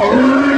Oh,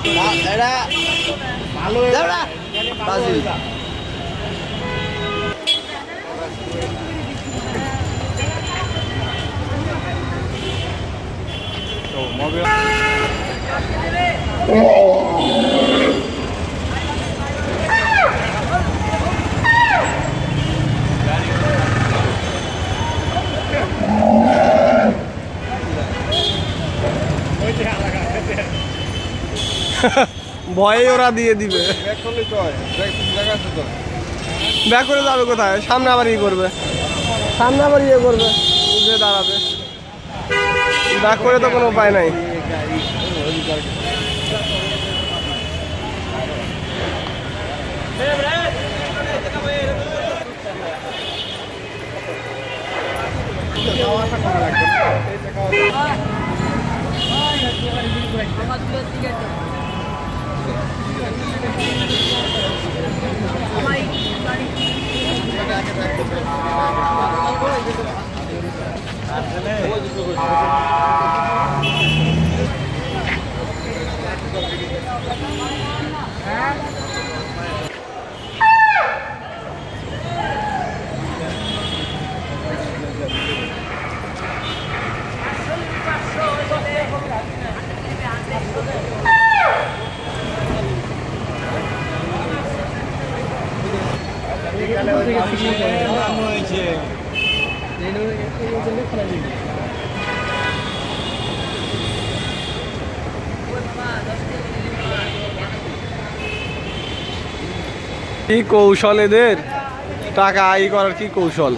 কথা police ভয়ে ওরা দিয়ে দিবে। ব্যাক করে যাবে কোথায়? সামনে আবার ইয়ে করবে। সামনে আবার ইয়ে করবে। দাঁড়াবে। ব্যাক করে তো কোনো উপায় নাই। か。甘い。甘い。甘。い。কি কৌশল এদের? টাকা আয় করার কি কৌশল?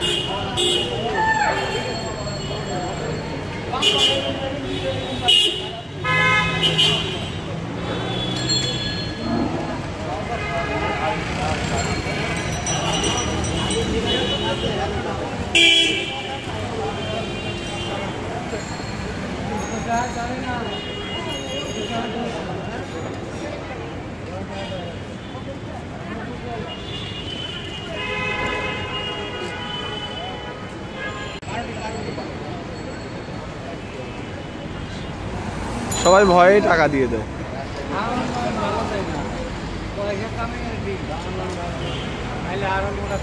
Thank you. সবাই ভয়ে টাকা দিয়ে দেয়। পয়সা আর মোটা